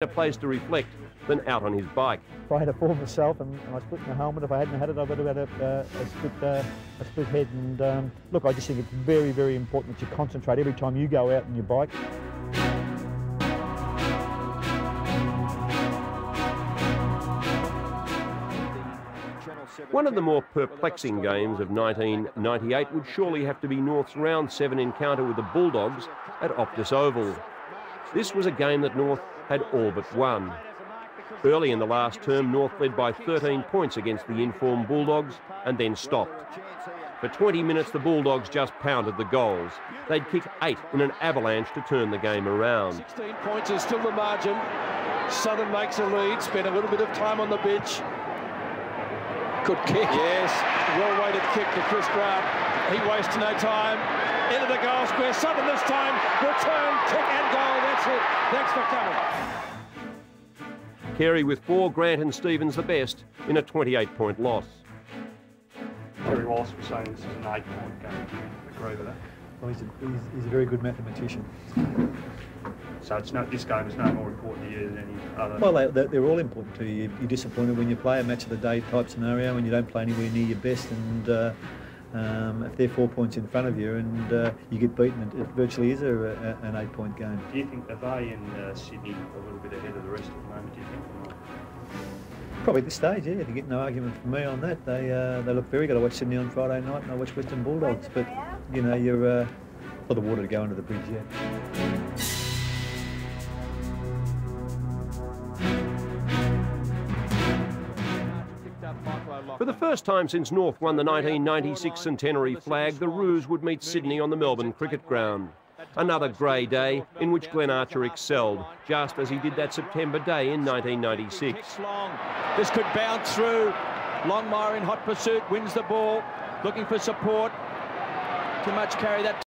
a place to reflect than out on his bike. If I had a fall myself and, and I split my helmet, if I hadn't had it, I would have had a, uh, a split, uh, a split head. And um, look, I just think it's very, very important that you concentrate every time you go out on your bike. One of the more perplexing games of 1998 would surely have to be North's round seven encounter with the Bulldogs at Optus Oval. This was a game that North had all but won. Early in the last term, North led by 13 points against the informed Bulldogs and then stopped. For 20 minutes, the Bulldogs just pounded the goals. They'd kick eight in an avalanche to turn the game around. 16 points is still the margin. Southern makes a lead, spent a little bit of time on the bench. Good kick. Yes, well-weighted kick to Chris Grant. He wastes no time. Into the goal square. Southern this time. Return, kick and goal. That's it. Thanks for coming. Carey with four, Grant and Stevens the best in a 28-point loss. Terry Wallace was saying this is an eight-point game. Do you agree with that? Well, he's, a, he's, he's a very good mathematician. So it's not this game is no more important to you than any other. Well, they, they're all important to you. You're disappointed when you play a match of the day type scenario and you don't play anywhere near your best. And uh, um, if they're four points in front of you and uh, you get beaten, it, it virtually is a, a, an eight-point game. do you think are they in uh, Sydney a little bit ahead of the rest at the moment? Do you think? Probably at this stage, yeah. To get no argument from me on that, they uh, they look very good. I watched Sydney on Friday night and I watched Western Bulldogs, but you know you're uh, for the water to go under the bridge yet. For the first time since North won the 1996 centenary flag, the Roos would meet Sydney on the Melbourne Cricket Ground. Another grey day in which Glenn Archer excelled, just as he did that September day in 1996. This could bounce through. Longmire in hot pursuit wins the ball. Looking for support. Too much carry that